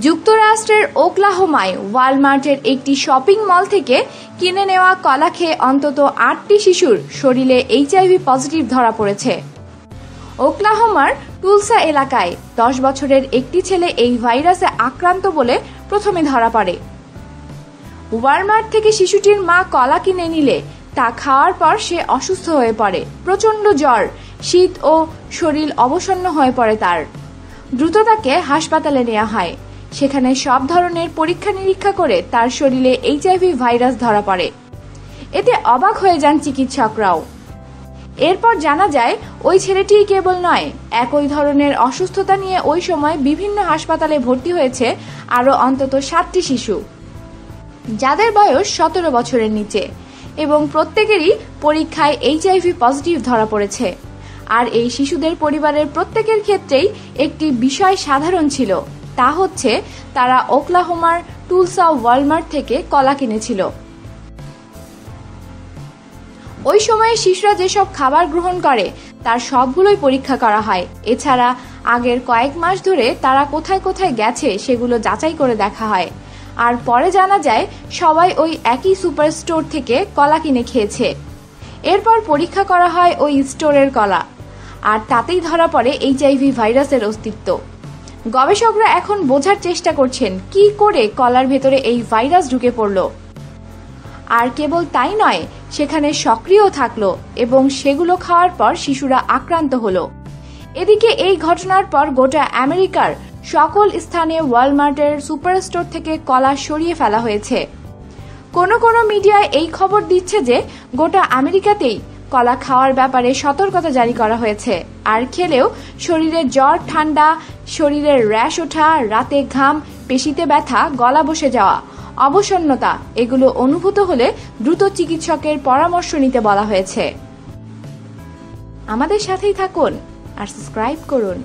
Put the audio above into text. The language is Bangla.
যুক্তরাষ্ট্রের ওকলাহোমায় ওয়ালমার্টের একটি শপিং মল থেকে কিনে নেওয়া কলা খেয়ে অন্তত আটটি শিশুর শরীরে এইচআইভি পজিটিভ ধরা পড়েছে। ওকলাহোমার টুলসা এলাকায় দশ বছরের একটি ছেলে এই ভাইরাসে আক্রান্ত বলে প্রথমে ধরা পড়ে। ওয়ালমার্ট থেকে শিশুটির মা কলা কিনে নিলে তা খাওয়ার পর সে অসুস্থ হয়ে পড়ে। প্রচণ্ড জ্বর, শীত ও শরীর অবসন্ন হয়ে পড়ে তার। দ্রুত তাকে হাসপাতালে নেওয়া হয়। সেখানে সব ধরনের পরীক্ষা নিরীক্ষা করে তার শরীরে এইচআইভি ভাইরাস ধরা পড়ে। এতে অবাক হয়ে যান চিকিৎসকরাও। এরপর জানা যায়, ওই ছেলেটি কেবল নয়, একই ধরনের অসুস্থতা নিয়ে ওই সময় বিভিন্ন হাসপাতালে ভর্তি হয়েছে আরও অন্তত সাতটি শিশু। যাদের বয়স সতেরো বছরের নিচে এবং প্রত্যেকেরই পরীক্ষায় এইচআইভি পজিটিভ ধরা পড়েছে। আর এই শিশুদের পরিবারের প্রত্যেকের ক্ষেত্রেই একটি বিষয় সাধারণ ছিল। তা হচ্ছে, তারা ওকলাহোমার টুলসা ওয়ালমার্ট থেকে কলা কিনেছিল। ওই সময়ে শিশুরা যেসব খাবার গ্রহণ করে, তার সবগুলোই পরীক্ষা করা হয়। এছাড়া, আগের কয়েক মাস ধরে তারা কোথায় কোথায় গেছে সেগুলো যাচাই করে দেখা হয়। আর পরে জানা যায়, সবাই ওই একই সুপার স্টোর থেকে কলা কিনে খেয়েছে। এরপর পরীক্ষা করা হয় ওই স্টোরের কলা। আর তাতেই ধরা পড়ে এইচআইভি ভাইরাসের অস্তিত্ব। গবেষকরা এখন বোঝার চেষ্টা করছেন, কি করে কলার ভেতরে এই ভাইরাস ঢুকে পড়ল। আর কেবল তাই নয়, সেখানে সক্রিয় থাকল এবং সেগুলো খাওয়ার পর শিশুরা আক্রান্ত হলো। এদিকে এই ঘটনার পর গোটা আমেরিকার সকল স্থানে ওয়ালমার্টের সুপারস্টোর থেকে কলা সরিয়ে ফেলা হয়েছে। কোনো কোনো মিডিয়ায় এই খবর দিচ্ছে যে গোটা আমেরিকাতেই কলা খাওয়ার ব্যাপারে সতর্কতা জারি করা হয়েছে। আর খেলেও শরীরে জ্বর, ঠান্ডা, শরীরের র্যাশ ওঠা, রাতে ঘাম, পেশিতে ব্যথা, গলা বসে যাওয়া, অবসন্নতা, এগুলো অনুভূত হলে দ্রুত চিকিৎসকের পরামর্শ নিতে বলা হয়েছে। আমাদের সাথেই থাকুন আর সাবস্ক্রাইব করুন।